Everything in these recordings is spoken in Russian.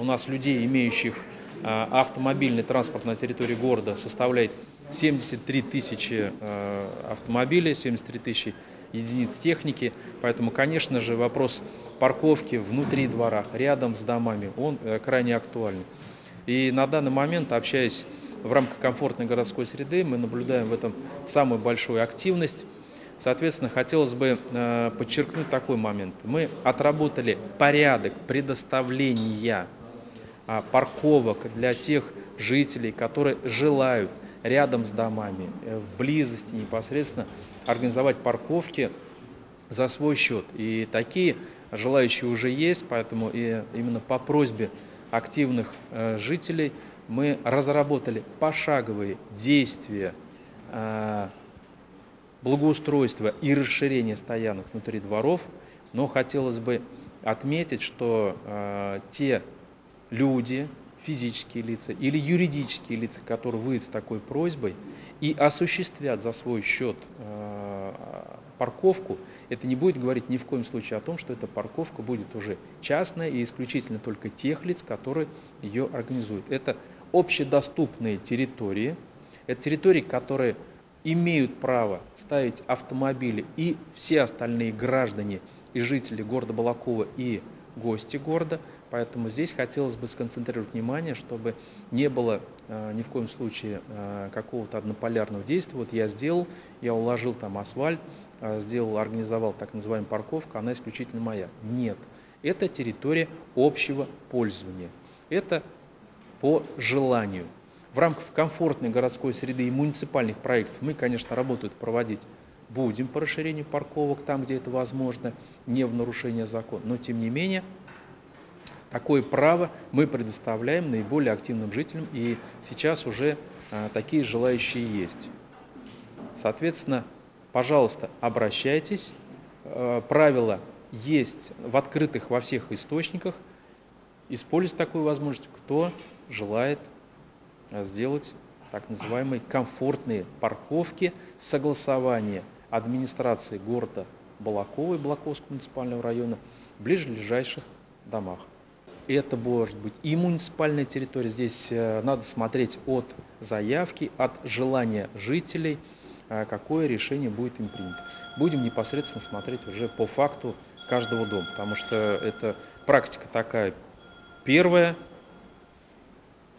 У нас людей, имеющих а, автомобильный транспорт на территории города, составляет 73 тысячи а, автомобилей, 73 тысячи единиц техники. Поэтому, конечно же, вопрос парковки внутри дворах, рядом с домами, он э, крайне актуальный. И на данный момент, общаясь в рамках комфортной городской среды, мы наблюдаем в этом самую большую активность. Соответственно, хотелось бы э, подчеркнуть такой момент. Мы отработали порядок предоставления парковок для тех жителей, которые желают рядом с домами, э, в близости непосредственно организовать парковки за свой счет. И такие желающие уже есть, поэтому и именно по просьбе активных э, жителей мы разработали пошаговые действия э, благоустройства и расширения стоянок внутри дворов, но хотелось бы отметить, что э, те люди, физические лица или юридические лица, которые выйдут с такой просьбой и осуществят за свой счет э, парковку, это не будет говорить ни в коем случае о том, что эта парковка будет уже частная и исключительно только тех лиц, которые ее организуют. Это общедоступные территории, это территории, которые имеют право ставить автомобили и все остальные граждане и жители города Балакова и гости города. Поэтому здесь хотелось бы сконцентрировать внимание, чтобы не было э, ни в коем случае э, какого-то однополярного действия. Вот я сделал, я уложил там асфальт, э, сделал, организовал так называемую парковку, она исключительно моя. Нет, это территория общего пользования. Это по желанию. В рамках комфортной городской среды и муниципальных проектов мы, конечно, работают проводить будем по расширению парковок там, где это возможно, не в нарушение закона. Но, тем не менее, такое право мы предоставляем наиболее активным жителям, и сейчас уже а, такие желающие есть. Соответственно, пожалуйста, обращайтесь. А, правила есть в открытых во всех источниках. Используйте такую возможность, кто желает а, сделать так называемые комфортные парковки, согласования администрации города Балакова и Балаковского муниципального района в ближайших домах. Это может быть и муниципальная территория, здесь э, надо смотреть от заявки, от желания жителей, э, какое решение будет им принято. Будем непосредственно смотреть уже по факту каждого дома, потому что это практика такая первая,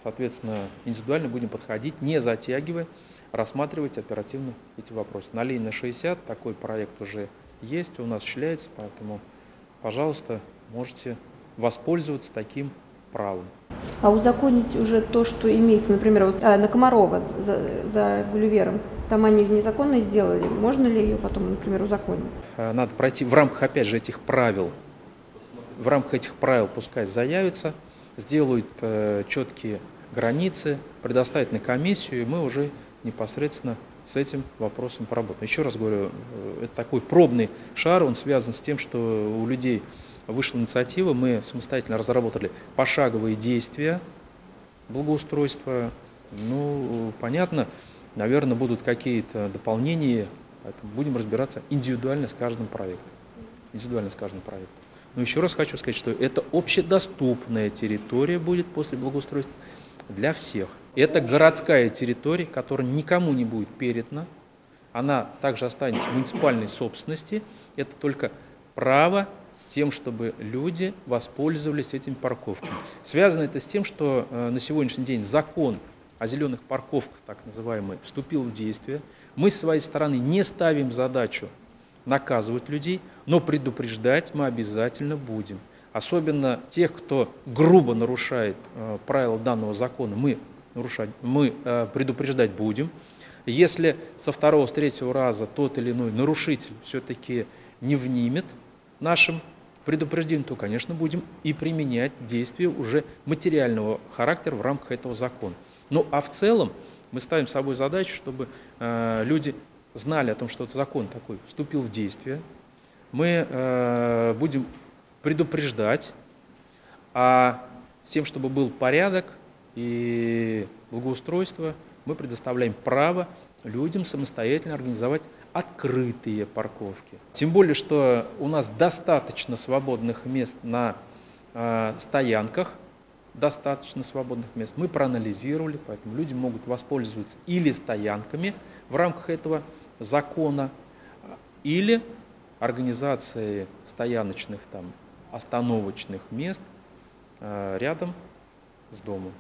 Соответственно, индивидуально будем подходить, не затягивая, рассматривать оперативно эти вопросы. На линии 60 такой проект уже есть, у нас осуществляется, поэтому, пожалуйста, можете воспользоваться таким правом. А узаконить уже то, что имеется, например, вот, а, на Комарова за, за Гулливером, там они незаконно сделали, можно ли ее потом, например, узаконить? Э, надо пройти в рамках, опять же, этих правил, в рамках этих правил пускай заявится, сделают э, четкие границы, предоставят на комиссию, и мы уже непосредственно с этим вопросом поработаем. Еще раз говорю, э, это такой пробный шар, он связан с тем, что у людей вышла инициатива, мы самостоятельно разработали пошаговые действия благоустройства. Ну, понятно, наверное, будут какие-то дополнения, поэтому будем разбираться индивидуально с каждым проектом. Индивидуально с каждым проектом. Но еще раз хочу сказать, что это общедоступная территория будет после благоустройства для всех. Это городская территория, которая никому не будет передана. Она также останется в муниципальной собственности. Это только право с тем, чтобы люди воспользовались этими парковками. Связано это с тем, что э, на сегодняшний день закон о зеленых парковках, так называемый, вступил в действие. Мы с своей стороны не ставим задачу наказывать людей, но предупреждать мы обязательно будем. Особенно тех, кто грубо нарушает э, правила данного закона, мы, нарушать, мы э, предупреждать будем. Если со второго, с третьего раза тот или иной нарушитель все-таки не внимет нашим предупреждением, то, конечно, будем и применять действия уже материального характера в рамках этого закона. Ну а в целом мы ставим собой задачу, чтобы э, люди знали о том, что этот закон такой вступил в действие, мы э, будем предупреждать, а с тем, чтобы был порядок и благоустройство, мы предоставляем право людям самостоятельно организовать открытые парковки. Тем более, что у нас достаточно свободных мест на э, стоянках достаточно свободных мест. Мы проанализировали, поэтому люди могут воспользоваться или стоянками в рамках этого закона, или организацией стояночных там остановочных мест э, рядом с домом.